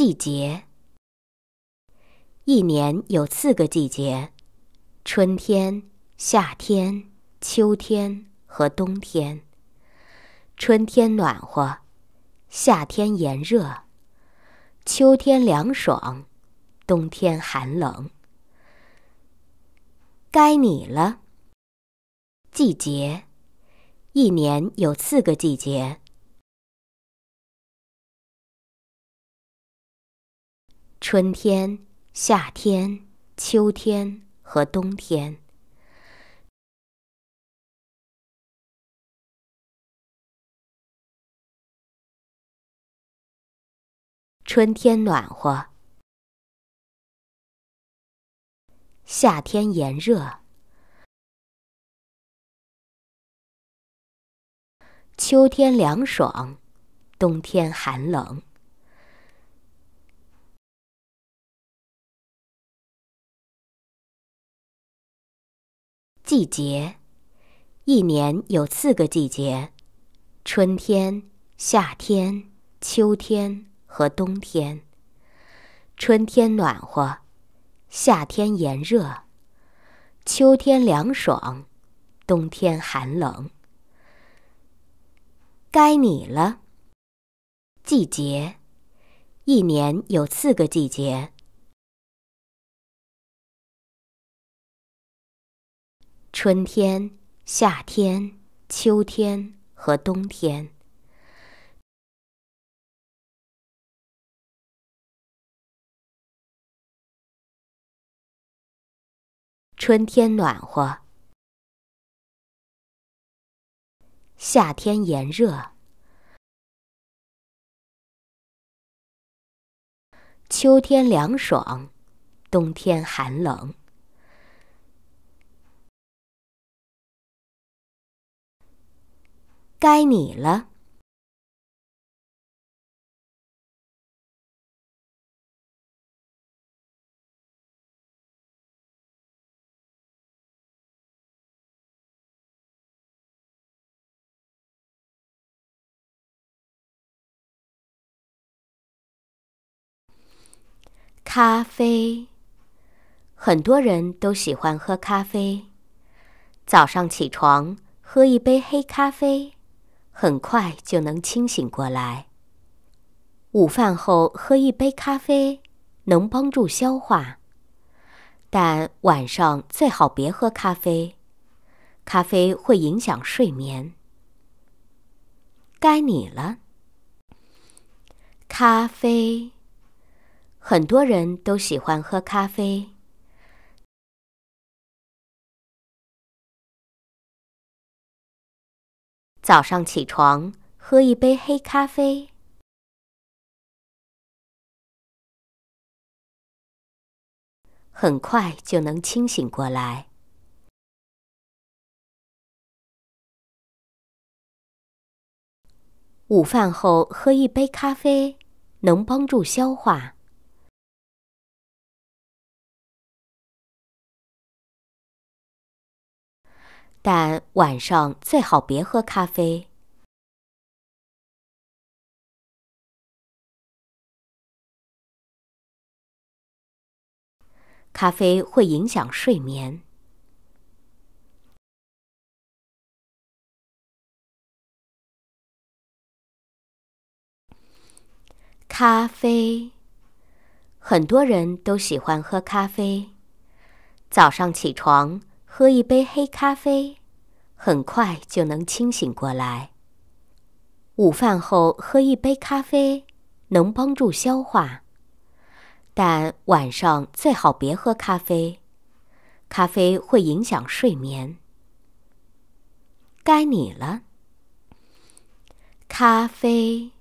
季节，一年有四个季节：春天、夏天、秋天和冬天。春天暖和，夏天炎热，秋天凉爽，冬天寒冷。该你了。季节，一年有四个季节。春天、夏天、秋天和冬天。春天暖和，夏天炎热，秋天凉爽，冬天寒冷。季节，一年有四个季节：春天、夏天、秋天和冬天。春天暖和，夏天炎热，秋天凉爽，冬天寒冷。该你了。季节，一年有四个季节。春天、夏天、秋天和冬天。春天暖和，夏天炎热，秋天凉爽，冬天寒冷。该你了。咖啡，很多人都喜欢喝咖啡。早上起床喝一杯黑咖啡。很快就能清醒过来。午饭后喝一杯咖啡，能帮助消化，但晚上最好别喝咖啡，咖啡会影响睡眠。该你了。咖啡，很多人都喜欢喝咖啡。早上起床喝一杯黑咖啡，很快就能清醒过来。午饭后喝一杯咖啡，能帮助消化。但晚上最好别喝咖啡，咖啡会影响睡眠。咖啡，很多人都喜欢喝咖啡。早上起床。喝一杯黑咖啡，很快就能清醒过来。午饭后喝一杯咖啡，能帮助消化，但晚上最好别喝咖啡，咖啡会影响睡眠。该你了。咖啡，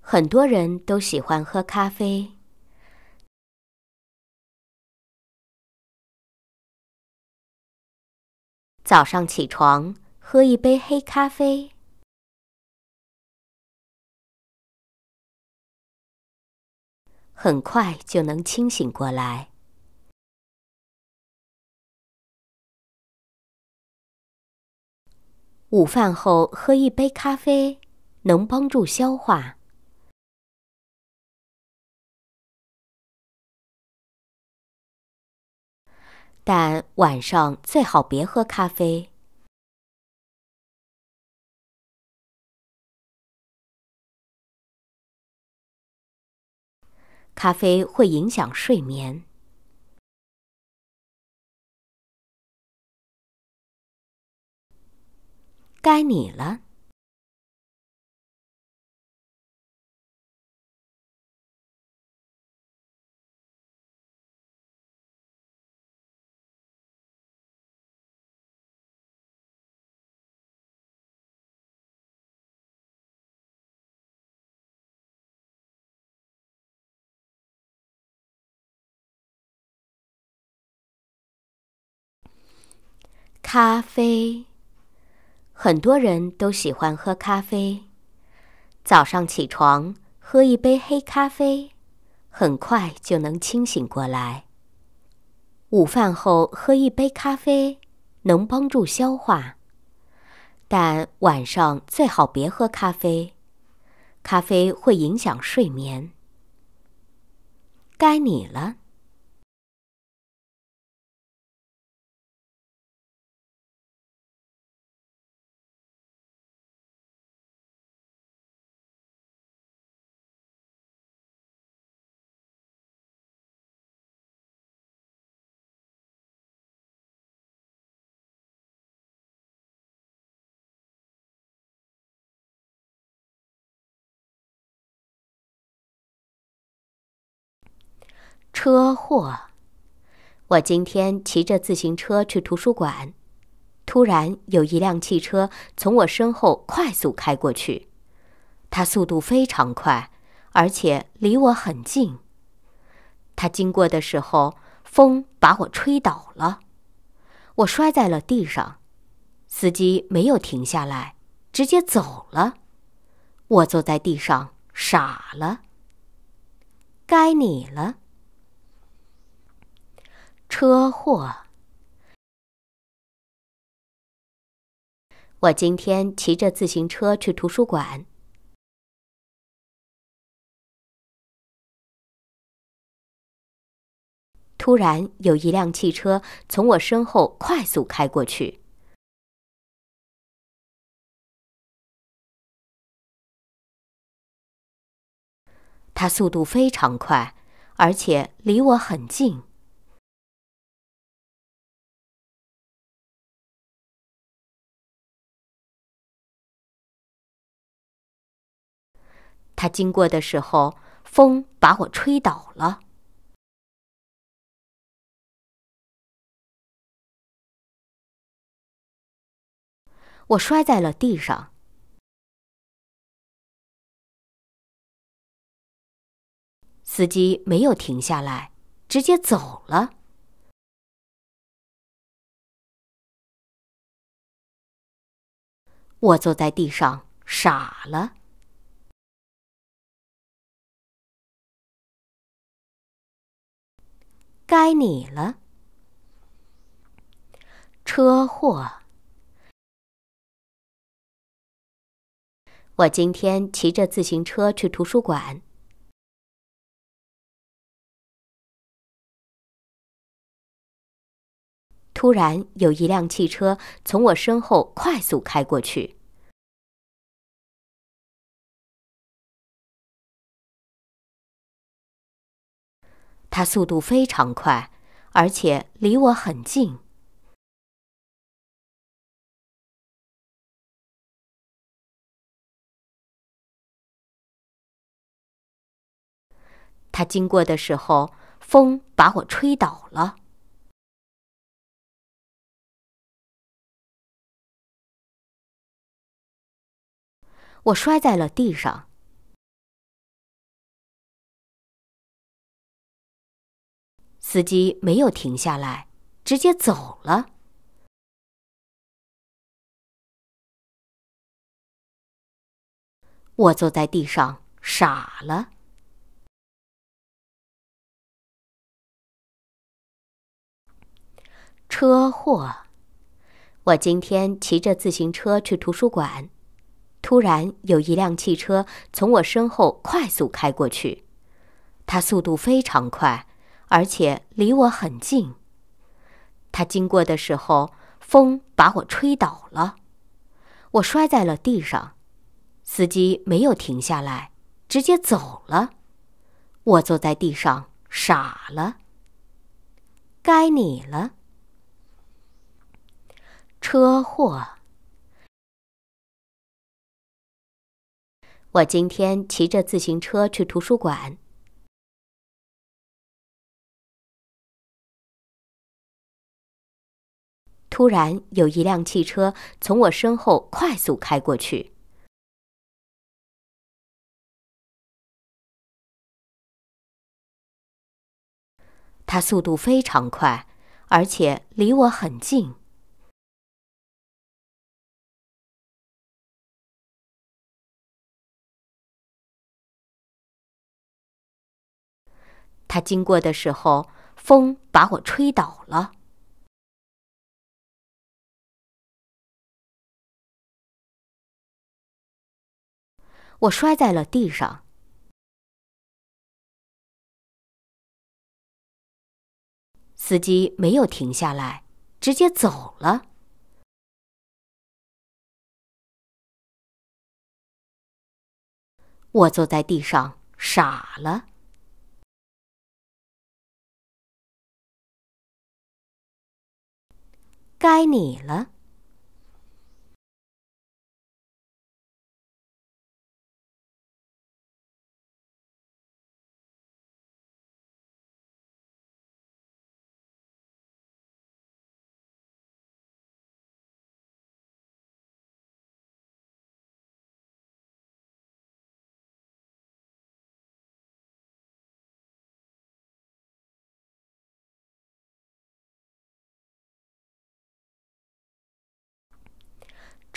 很多人都喜欢喝咖啡。早上起床喝一杯黑咖啡，很快就能清醒过来。午饭后喝一杯咖啡，能帮助消化。但晚上最好别喝咖啡。咖啡会影响睡眠。该你了。咖啡，很多人都喜欢喝咖啡。早上起床喝一杯黑咖啡，很快就能清醒过来。午饭后喝一杯咖啡，能帮助消化。但晚上最好别喝咖啡，咖啡会影响睡眠。该你了。车祸！我今天骑着自行车去图书馆，突然有一辆汽车从我身后快速开过去，它速度非常快，而且离我很近。它经过的时候，风把我吹倒了，我摔在了地上。司机没有停下来，直接走了。我坐在地上傻了。该你了。车祸！我今天骑着自行车去图书馆，突然有一辆汽车从我身后快速开过去，它速度非常快，而且离我很近。他经过的时候，风把我吹倒了，我摔在了地上。司机没有停下来，直接走了。我坐在地上，傻了。该你了。车祸！我今天骑着自行车去图书馆，突然有一辆汽车从我身后快速开过去。它速度非常快，而且离我很近。它经过的时候，风把我吹倒了，我摔在了地上。司机没有停下来，直接走了。我坐在地上傻了。车祸！我今天骑着自行车去图书馆，突然有一辆汽车从我身后快速开过去，它速度非常快。而且离我很近，他经过的时候，风把我吹倒了，我摔在了地上。司机没有停下来，直接走了。我坐在地上傻了。该你了。车祸。我今天骑着自行车去图书馆。突然，有一辆汽车从我身后快速开过去。它速度非常快，而且离我很近。它经过的时候，风把我吹倒了。我摔在了地上。司机没有停下来，直接走了。我坐在地上傻了。该你了。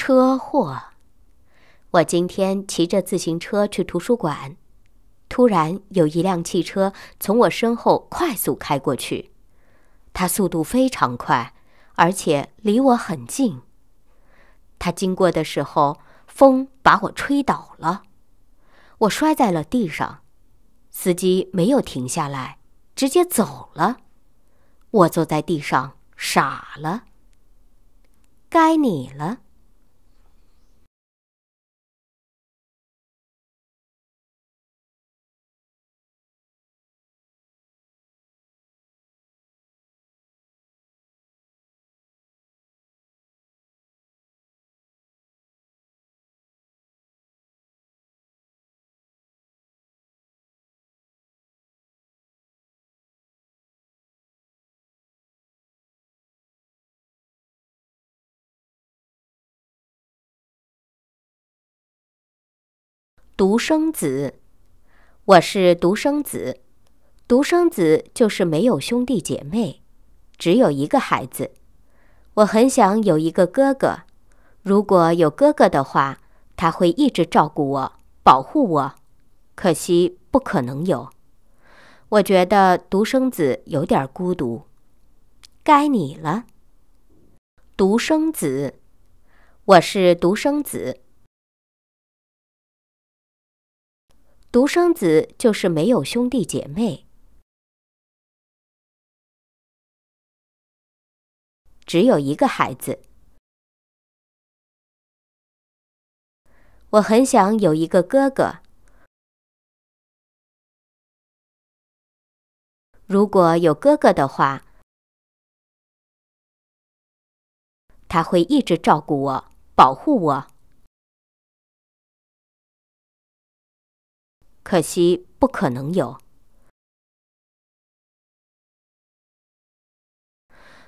车祸！我今天骑着自行车去图书馆，突然有一辆汽车从我身后快速开过去，它速度非常快，而且离我很近。它经过的时候，风把我吹倒了，我摔在了地上。司机没有停下来，直接走了。我坐在地上傻了。该你了。独生子，我是独生子。独生子就是没有兄弟姐妹，只有一个孩子。我很想有一个哥哥，如果有哥哥的话，他会一直照顾我、保护我。可惜不可能有。我觉得独生子有点孤独。该你了。独生子，我是独生子。独生子就是没有兄弟姐妹，只有一个孩子。我很想有一个哥哥，如果有哥哥的话，他会一直照顾我、保护我。可惜不可能有。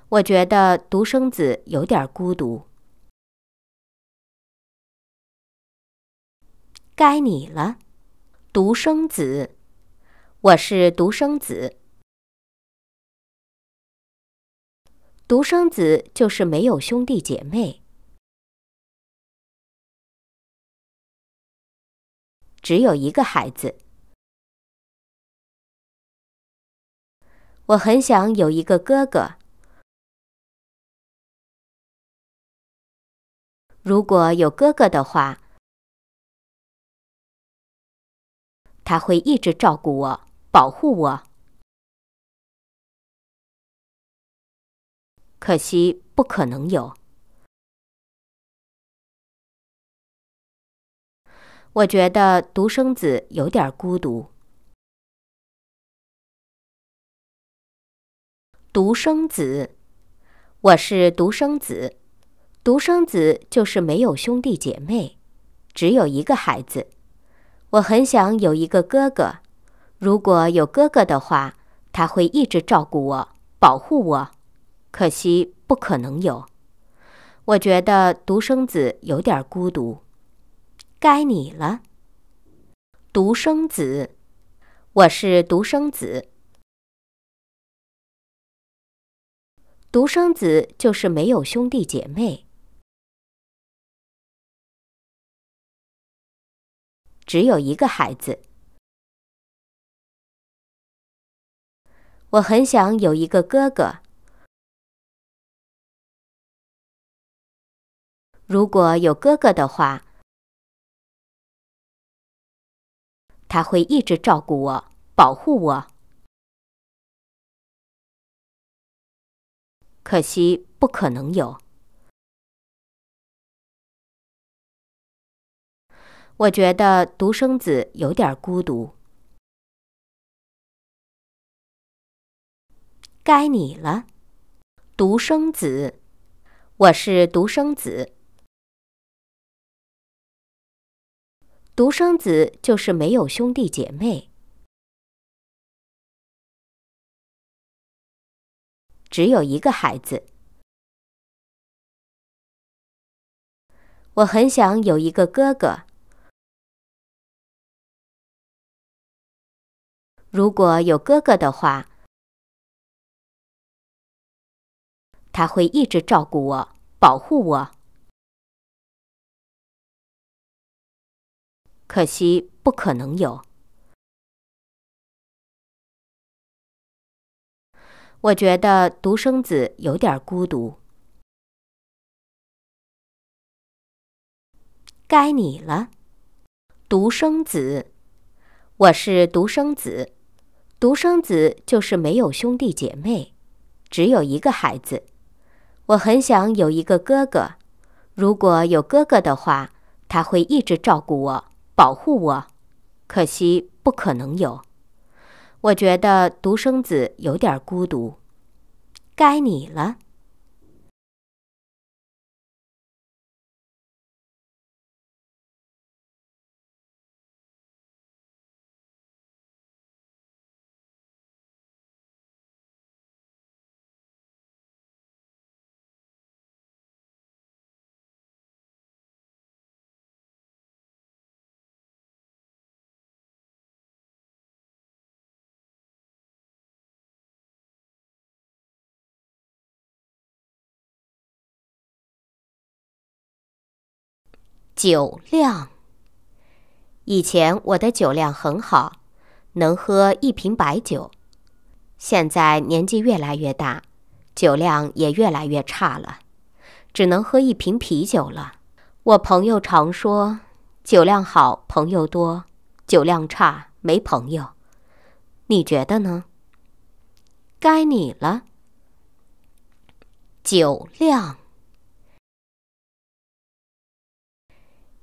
我觉得独生子有点孤独。该你了，独生子。我是独生子。独生子就是没有兄弟姐妹。只有一个孩子，我很想有一个哥哥。如果有哥哥的话，他会一直照顾我、保护我。可惜不可能有。我觉得独生子有点孤独。独生子，我是独生子。独生子就是没有兄弟姐妹，只有一个孩子。我很想有一个哥哥，如果有哥哥的话，他会一直照顾我、保护我。可惜不可能有。我觉得独生子有点孤独。该你了，独生子，我是独生子。独生子就是没有兄弟姐妹，只有一个孩子。我很想有一个哥哥，如果有哥哥的话，他会一直照顾我、保护我。可惜不可能有。我觉得独生子有点孤独。该你了，独生子。我是独生子。独生子就是没有兄弟姐妹。只有一个孩子，我很想有一个哥哥。如果有哥哥的话，他会一直照顾我、保护我。可惜不可能有。我觉得独生子有点孤独。该你了，独生子。我是独生子。独生子就是没有兄弟姐妹，只有一个孩子。我很想有一个哥哥，如果有哥哥的话，他会一直照顾我、保护我。可惜不可能有。我觉得独生子有点孤独，该你了。酒量。以前我的酒量很好，能喝一瓶白酒。现在年纪越来越大，酒量也越来越差了，只能喝一瓶啤酒了。我朋友常说：“酒量好朋友多，酒量差没朋友。”你觉得呢？该你了。酒量。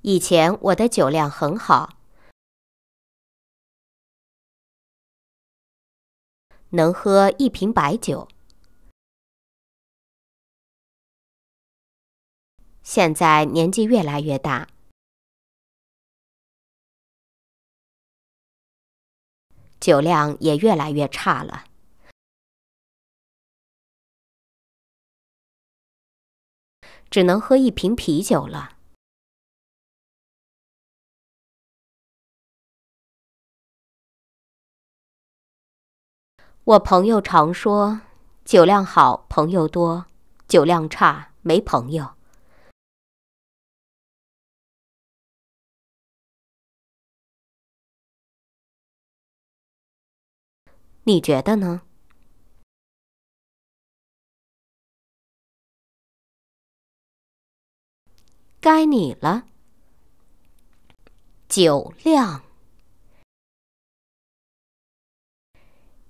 以前我的酒量很好，能喝一瓶白酒。现在年纪越来越大，酒量也越来越差了，只能喝一瓶啤酒了。我朋友常说：“酒量好朋友多，酒量差没朋友。”你觉得呢？该你了。酒量。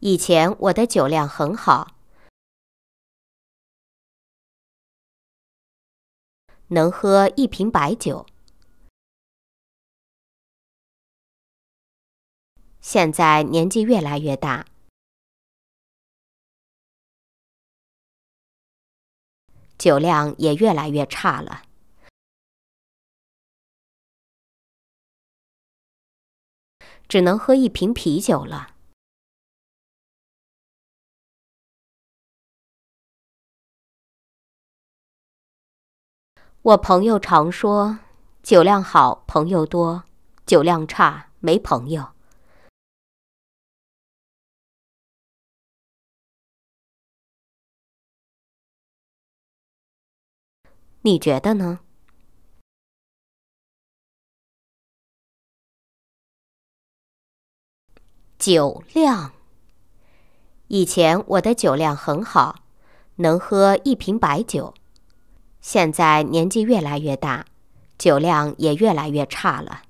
以前我的酒量很好，能喝一瓶白酒。现在年纪越来越大，酒量也越来越差了，只能喝一瓶啤酒了。我朋友常说：“酒量好，朋友多；酒量差，没朋友。”你觉得呢？酒量。以前我的酒量很好，能喝一瓶白酒。现在年纪越来越大，酒量也越来越差了，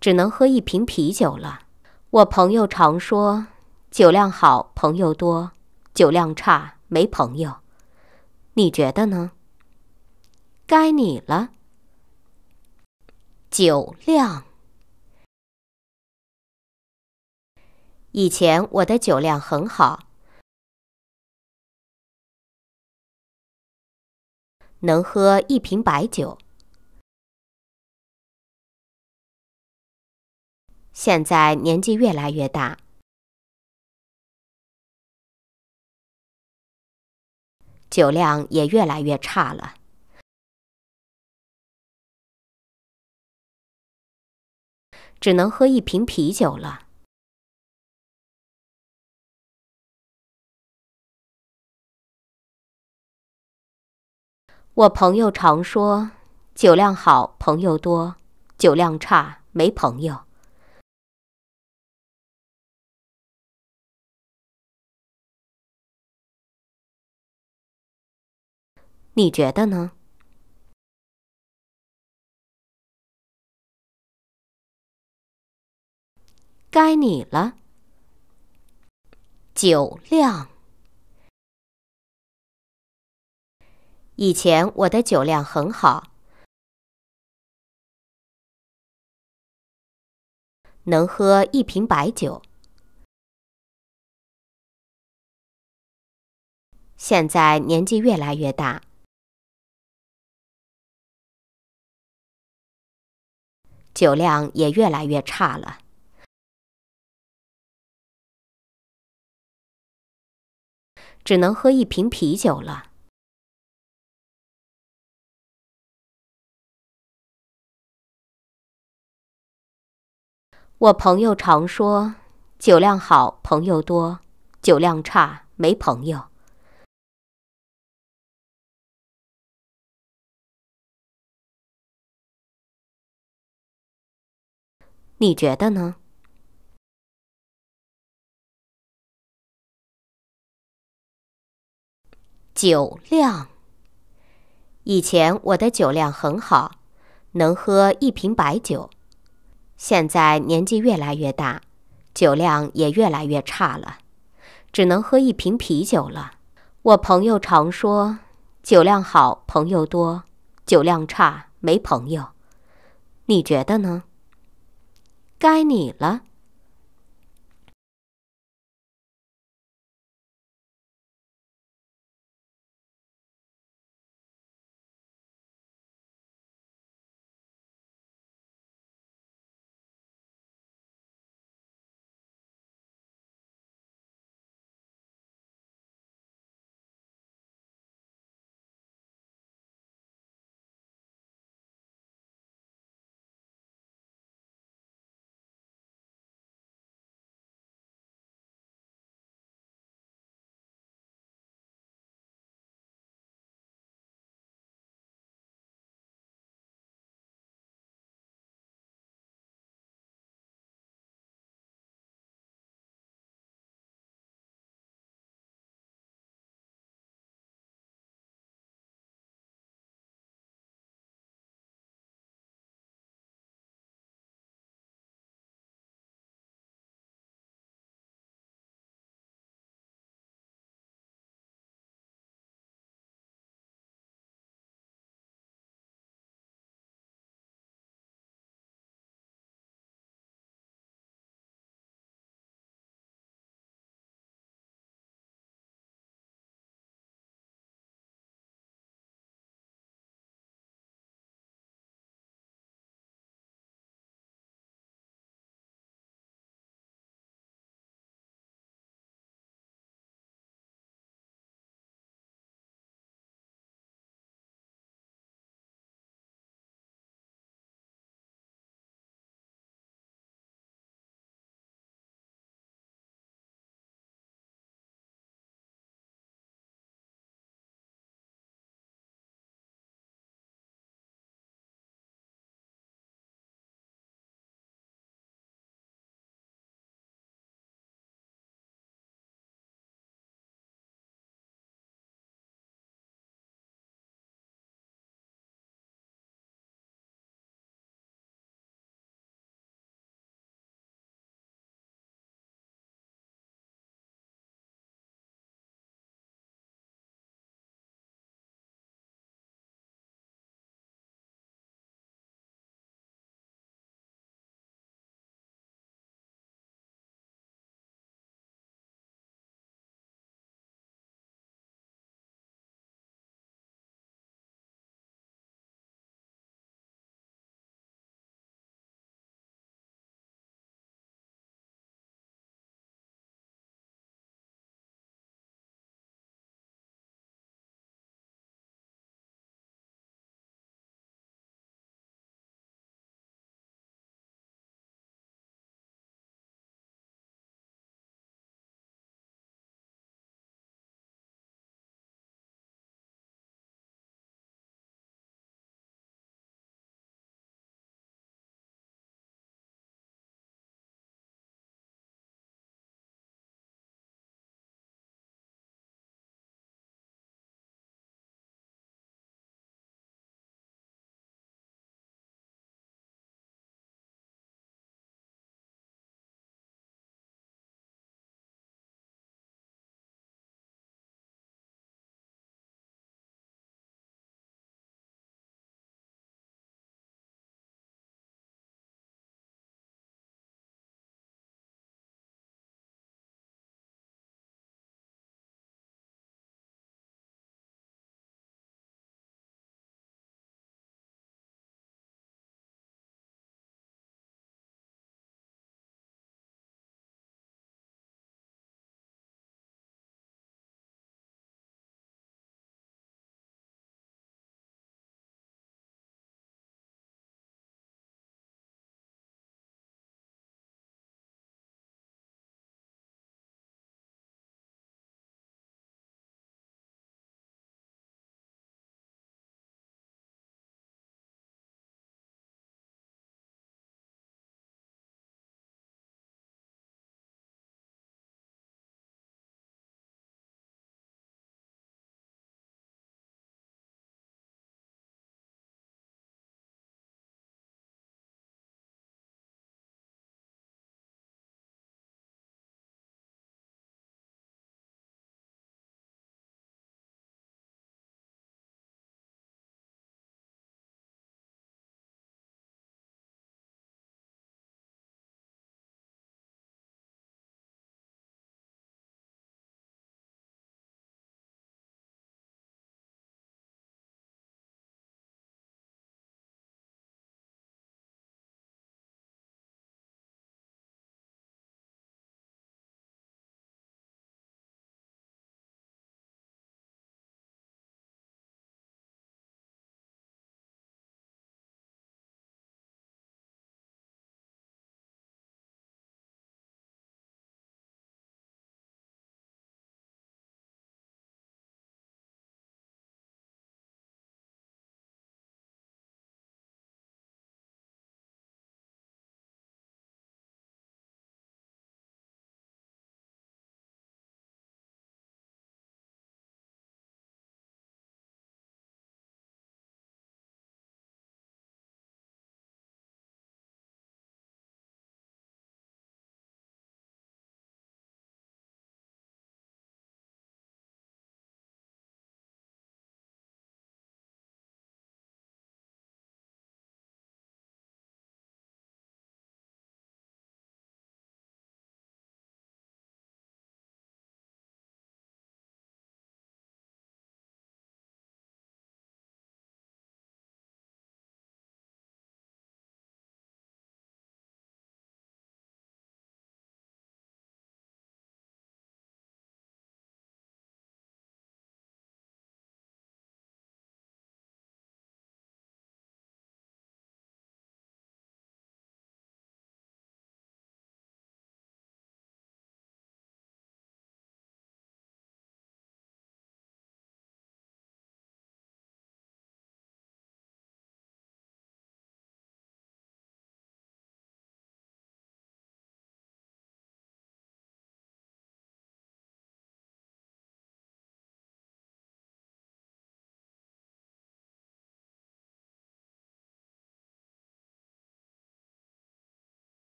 只能喝一瓶啤酒了。我朋友常说：“酒量好，朋友多；酒量差，没朋友。”你觉得呢？该你了。酒量。以前我的酒量很好，能喝一瓶白酒。现在年纪越来越大，酒量也越来越差了。只能喝一瓶啤酒了。我朋友常说：“酒量好，朋友多；酒量差，没朋友。”你觉得呢？该你了。酒量。以前我的酒量很好，能喝一瓶白酒。现在年纪越来越大，酒量也越来越差了。只能喝一瓶啤酒了。我朋友常说：“酒量好，朋友多；酒量差，没朋友。”你觉得呢？酒量。以前我的酒量很好，能喝一瓶白酒。现在年纪越来越大，酒量也越来越差了，只能喝一瓶啤酒了。我朋友常说：“酒量好，朋友多；酒量差，没朋友。”你觉得呢？该你了。